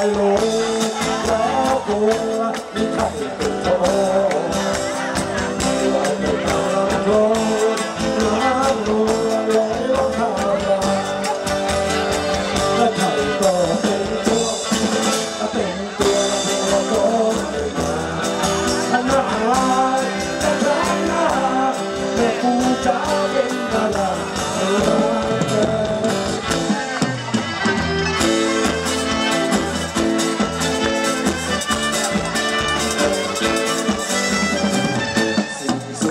아이고.